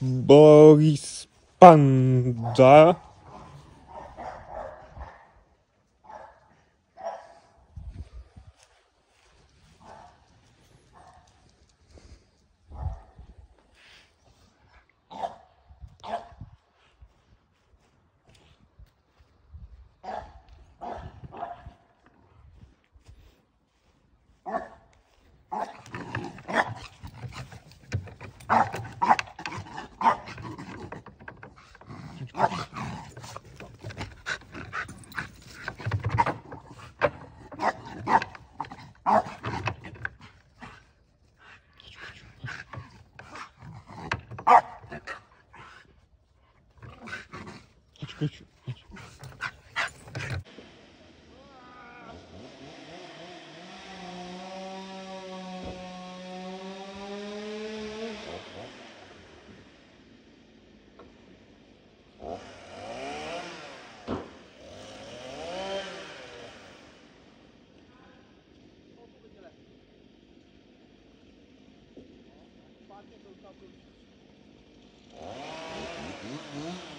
Boris Panda. Kaç Mm-hmm.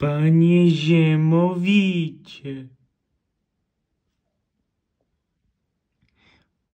Panie Ziemowicie.